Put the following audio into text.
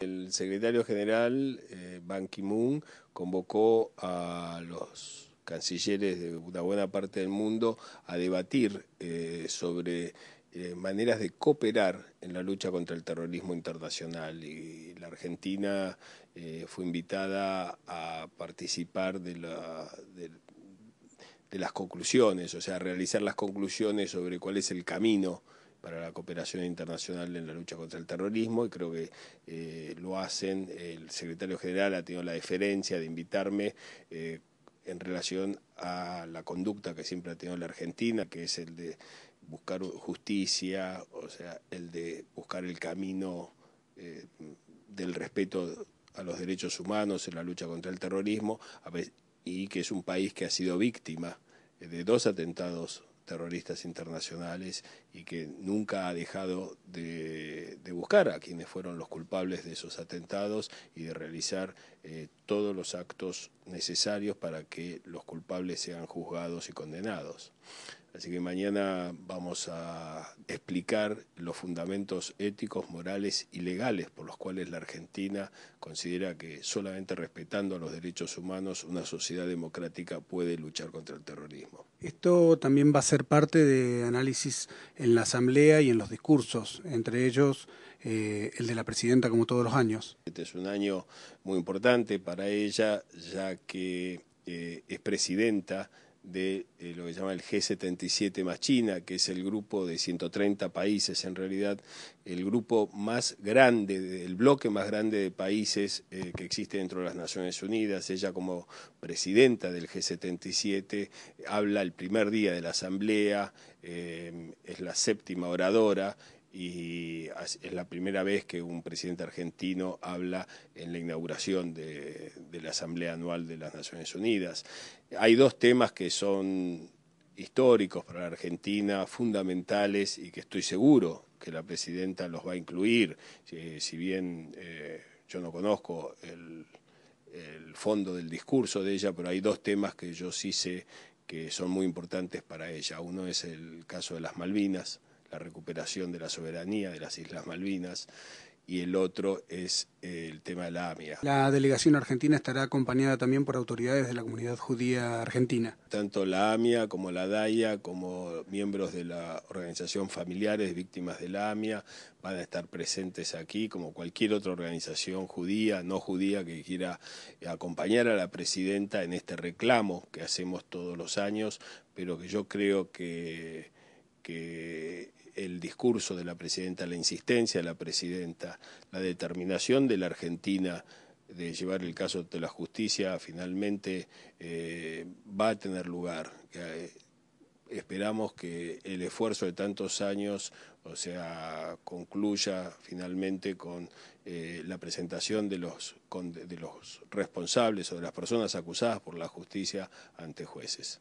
El secretario general, eh, Ban Ki-moon, convocó a los cancilleres de una buena parte del mundo a debatir eh, sobre eh, maneras de cooperar en la lucha contra el terrorismo internacional. Y la Argentina fue invitada a participar de, de las conclusiones, o sea, a realizar las conclusiones sobre cuál es el camino para la cooperación internacional en la lucha contra el terrorismo y creo que eh, lo hacen. El secretario general ha tenido la deferencia de invitarme eh, en relación a la conducta que siempre ha tenido la Argentina, que es el de buscar justicia, o sea, el de buscar el camino eh, del respeto a los derechos humanos en la lucha contra el terrorismo y que es un país que ha sido víctima de dos atentados terroristas internacionales y que nunca ha dejado de, buscar a quienes fueron los culpables de esos atentados y de realizar eh, todos los actos necesarios para que los culpables sean juzgados y condenados. Así que mañana vamos a explicar los fundamentos éticos, morales y legales por los cuales la Argentina considera que solamente respetando los derechos humanos una sociedad democrática puede luchar contra el terrorismo. Esto también va a ser parte de análisis en la Asamblea y en los discursos, entre ellos eh, el de la presidenta como todos los años. Este es un año muy importante para ella ya que eh, es presidenta de eh, lo que se llama el G77 más China, que es el grupo de 130 países, en realidad el grupo más grande, el bloque más grande de países eh, que existe dentro de las Naciones Unidas. Ella como presidenta del G77 habla el primer día de la Asamblea, eh, es la séptima oradora y es la primera vez que un presidente argentino habla en la inauguración de, la Asamblea Anual de las Naciones Unidas. Hay dos temas que son históricos para la Argentina, fundamentales y que estoy seguro que la presidenta los va a incluir, si, bien eh, yo no conozco el fondo del discurso de ella, pero hay dos temas que yo sí sé que son muy importantes para ella. Uno es el caso de las Malvinas, la recuperación de la soberanía de las Islas Malvinas y el otro es el tema de la AMIA. La delegación argentina estará acompañada también por autoridades de la comunidad judía argentina. Tanto la AMIA como la DAIA, como miembros de la organización Familiares Víctimas de la AMIA, van a estar presentes aquí, como cualquier otra organización judía, no judía, que quiera acompañar a la presidenta en este reclamo que hacemos todos los años, pero que yo creo que que el discurso de la presidenta, la insistencia de la presidenta, la determinación de la Argentina de llevar el caso de la justicia finalmente eh, va a tener lugar. Eh, esperamos que el esfuerzo de tantos años, o sea, concluya finalmente con eh, la presentación de los, de los responsables o de las personas acusadas por la justicia ante jueces.